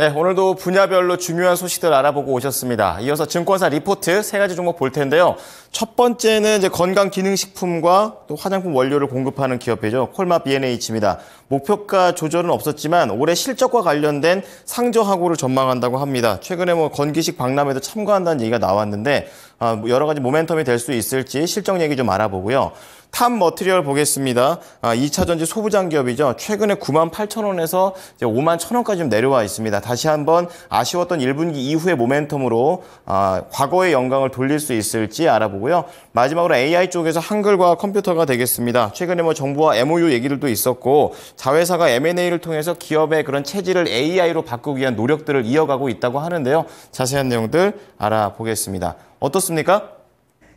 네, 오늘도 분야별로 중요한 소식들 알아보고 오셨습니다. 이어서 증권사 리포트 세 가지 종목 볼 텐데요. 첫 번째는 이제 건강 기능식품과 또 화장품 원료를 공급하는 기업이죠. 콜마 B&H입니다. 목표가 조절은 없었지만 올해 실적과 관련된 상저하고를 전망한다고 합니다. 최근에 뭐 건기식 박람회도 참가한다는 얘기가 나왔는데 여러 가지 모멘텀이 될 수 있을지 실적 얘기 좀 알아보고요. 탑 머티리얼 보겠습니다. 아, 2차 전지 소부장 기업이죠. 최근에 9만 8천 원에서 5만 1천 원까지 좀 내려와 있습니다. 다시 한번 아쉬웠던 1분기 이후의 모멘텀으로 아, 과거의 영광을 돌릴 수 있을지 알아보고요. 마지막으로 AI 쪽에서 한글과 컴퓨터가 되겠습니다. 최근에 뭐 정부와 MOU 얘기들도 있었고 자회사가 M&A를 통해서 기업의 그런 체질을 AI로 바꾸기 위한 노력들을 이어가고 있다고 하는데요. 자세한 내용들 알아보겠습니다. 어떻습니까?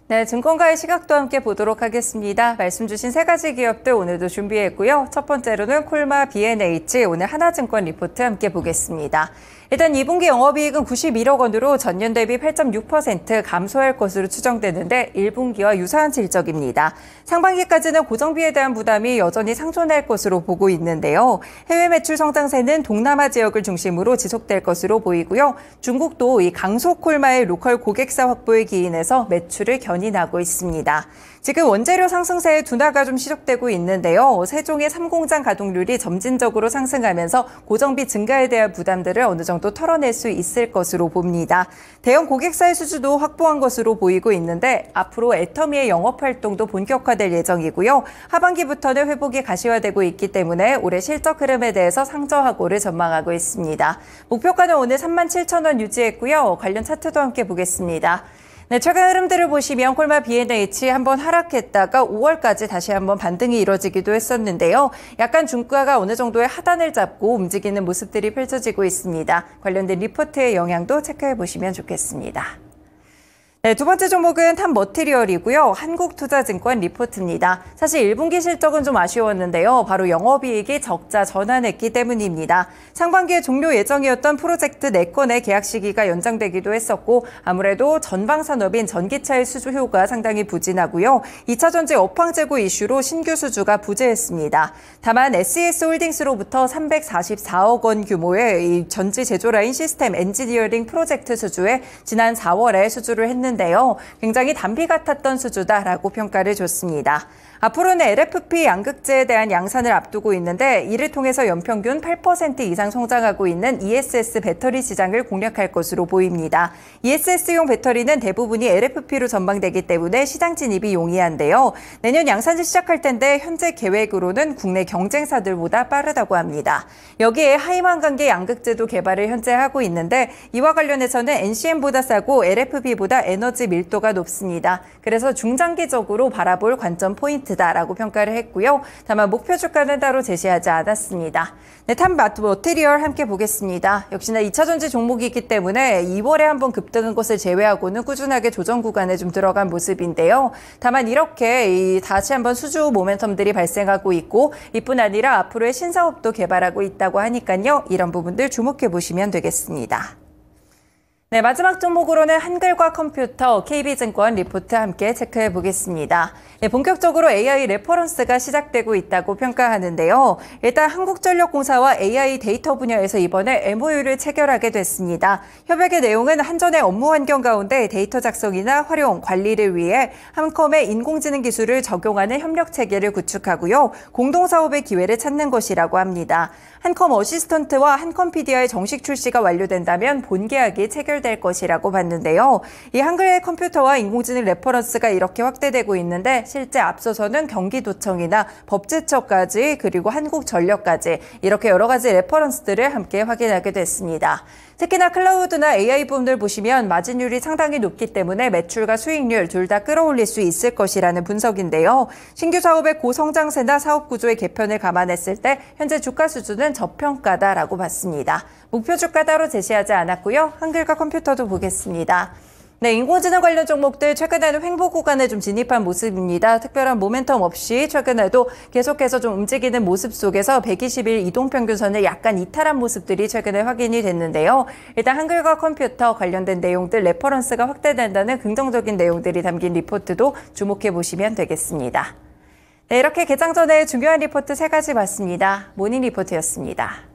네, 증권가의 시각도 함께 보도록 하겠습니다. 말씀 주신 세 가지 기업들 오늘도 준비했고요. 첫 번째로는 콜마 B&H 오늘 하나증권 리포트 함께 보겠습니다. 일단 2분기 영업이익은 91억 원으로 전년 대비 8.6% 감소할 것으로 추정되는데 1분기와 유사한 실적입니다. 상반기까지는 고정비에 대한 부담이 여전히 상존할 것으로 보고 있는데요. 해외 매출 성장세는 동남아 지역을 중심으로 지속될 것으로 보이고요. 중국도 이 강소콜마의 로컬 고객사 확보에 기인해서 매출을 견 인하고 있습니다. 지금 원재료 상승세의 둔화가 좀 시작되고 있는데요. 세종의 3공장 가동률이 점진적으로 상승하면서 고정비 증가에 대한 부담들을 어느 정도 털어낼 수 있을 것으로 봅니다. 대형 고객사의 수주도 확보한 것으로 보이고 있는데 앞으로 애터미의 영업 활동도 본격화될 예정이고요. 하반기부터는 회복이 가시화되고 있기 때문에 올해 실적 흐름에 대해서 상저하고를 전망하고 있습니다. 목표가는 오늘 3만 7천 원 유지했고요. 관련 차트도 함께 보겠습니다. 네, 최근 흐름들을 보시면 콜마 B&H 한번 하락했다가 5월까지 다시 한번 반등이 이뤄지기도 했었는데요. 약간 중가가 어느 정도의 하단을 잡고 움직이는 모습들이 펼쳐지고 있습니다. 관련된 리포트의 영향도 체크해 보시면 좋겠습니다. 네, 두 번째 종목은 탑 머티리얼이고요. 한국투자증권 리포트입니다. 사실 1분기 실적은 좀 아쉬웠는데요. 바로 영업이익이 적자 전환했기 때문입니다. 상반기에 종료 예정이었던 프로젝트 4건의 계약 시기가 연장되기도 했었고 아무래도 전방 산업인 전기차의 수요가 상당히 부진하고요. 2차 전지 업황 재고 이슈로 신규 수주가 부재했습니다. 다만 SES 홀딩스로부터 344억 원 규모의 전지 제조 라인 시스템 엔지니어링 프로젝트 수주에 지난 4월에 수주를 했는데 했는데요. 굉장히 단비 같았던 수주다라고 평가를 줬습니다. 앞으로는 LFP 양극재에 대한 양산을 앞두고 있는데 이를 통해서 연평균 8% 이상 성장하고 있는 ESS 배터리 시장을 공략할 것으로 보입니다. ESS용 배터리는 대부분이 LFP로 전망되기 때문에 시장 진입이 용이한데요. 내년 양산을 시작할 텐데 현재 계획으로는 국내 경쟁사들보다 빠르다고 합니다. 여기에 하이만 관계 양극재도 개발을 현재 하고 있는데 이와 관련해서는 NCM보다 싸고 LFP보다 에너 지 밀도가 높습니다. 그래서 중장기적으로 바라볼 관점 포인트 포인트다라고 평가를 했고요. 다만 목표 주가는 따로 제시하지 않았습니다. 네, 탑 머티리얼 함께 보겠습니다. 역시나 2차 전지 종목이기 때문에 2월에 한번 급등한 것을 제외하고는 꾸준하게 조정 구간에 좀 들어간 모습인데요. 다만 이렇게 다시 한번 수주 모멘텀들이 발생하고 있고 이뿐 아니라 앞으로의 신사업도 개발하고 있다고 하니까요. 이런 부분들 주목해 보시면 되겠습니다. 네, 마지막 종목으로는 한글과 컴퓨터, KB증권 리포트 함께 체크해 보겠습니다. 네, 본격적으로 AI 레퍼런스가 시작되고 있다고 평가하는데요. 일단 한국전력공사와 AI 데이터 분야에서 이번에 MOU를 체결하게 됐습니다. 협약의 내용은 한전의 업무 환경 가운데 데이터 작성이나 활용, 관리를 위해 한컴의 인공지능 기술을 적용하는 협력 체계를 구축하고요. 공동 사업의 기회를 찾는 것이라고 합니다. 한컴 어시스턴트와 한컴 PDI의 정식 출시가 완료된다면 본계약이 체결될 것이라고 봤는데요. 이 한글 컴퓨터와 인공지능 reference가 이렇게 확대되고 있는데 실제 앞서서는 경기도청이나 법제처까지 그리고 한국전력까지 이렇게 여러 가지 reference들을 함께 확인하게 됐습니다. 특히나 클라우드나 AI 부분을 보시면 마진율이 상당히 높기 때문에 매출과 수익률 둘 다 끌어올릴 수 있을 것이라는 분석인데요. 신규 사업의 고성장세나 사업 구조의 개편을 감안했을 때 현재 주가 수준은 저평가다라고 봤습니다. 목표 주가 따로 제시하지 않았고요. 한글과 컴퓨터도 보겠습니다. 네, 인공지능 관련 종목들 최근에는 횡보 구간에 좀 진입한 모습입니다. 특별한 모멘텀 없이 최근에도 계속해서 좀 움직이는 모습 속에서 120일 이동평균선을 약간 이탈한 모습들이 최근에 확인이 됐는데요. 일단 한글과 컴퓨터 관련된 내용들 reference가 확대된다는 긍정적인 내용들이 담긴 리포트도 주목해 보시면 되겠습니다. 네, 이렇게 개장 전에 중요한 리포트 세 가지 봤습니다. 모닝 리포트였습니다.